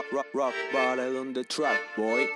rock, rock, rock bottle on the track, boy.